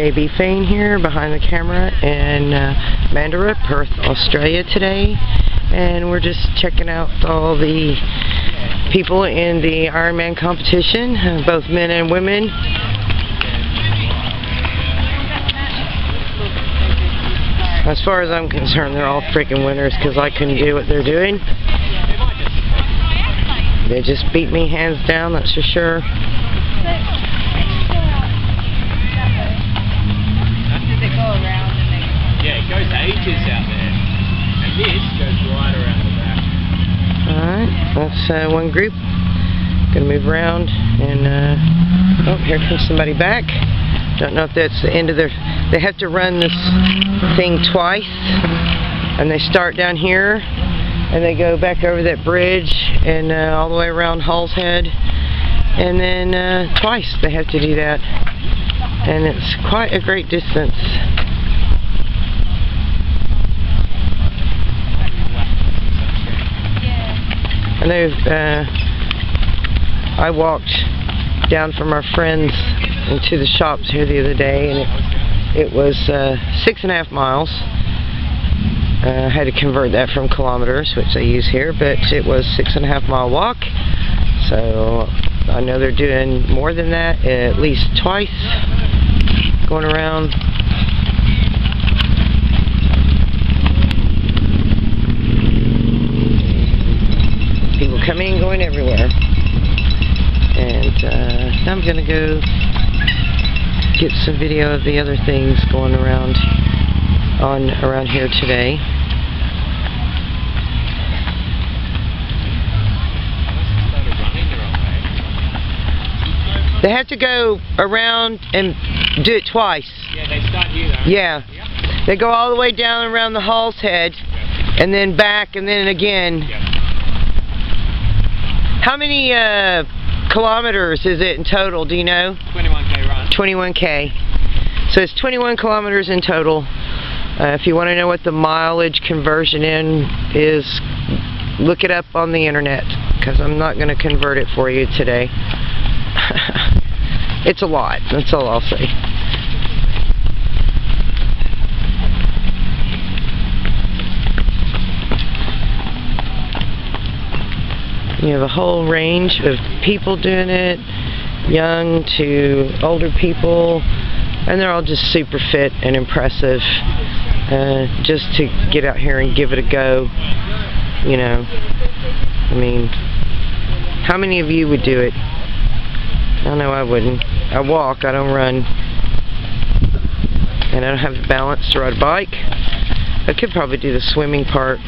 JB Fain here behind the camera in uh, Mandurah, Perth, Australia today. And we're just checking out all the people in the Ironman competition, both men and women. As far as I'm concerned, they're all freaking winners because I couldn't do what they're doing. They just beat me hands down, that's for sure. Alright, that's uh, one group. Gonna move around and, uh, oh, here comes somebody back. Don't know if that's the end of their, they have to run this thing twice. And they start down here and they go back over that bridge and uh, all the way around Hall's Head. And then uh, twice they have to do that. And it's quite a great distance. Uh, I walked down from our friends into the shops here the other day, and it, it was uh, six and a half miles. Uh, I had to convert that from kilometers, which they use here, but it was six and a half mile walk. So I know they're doing more than that, at least twice, going around. People coming and. And uh, now I'm going to go get some video of the other things going around on around here today. Started running the wrong way. They have to go around and do it twice. Yeah, they start here though. Yeah. They go all the way down around the Hall's Head and then back and then again. How many uh, kilometers is it in total? Do you know? 21k run. 21k. So it's 21 kilometers in total. Uh, if you want to know what the mileage conversion in is, look it up on the internet because I'm not going to convert it for you today. it's a lot. That's all I'll say. You have a whole range of people doing it, young to older people, and they're all just super fit and impressive. Uh, just to get out here and give it a go, you know. I mean, how many of you would do it? I know I wouldn't. I walk, I don't run. And I don't have the balance to ride a bike. I could probably do the swimming part.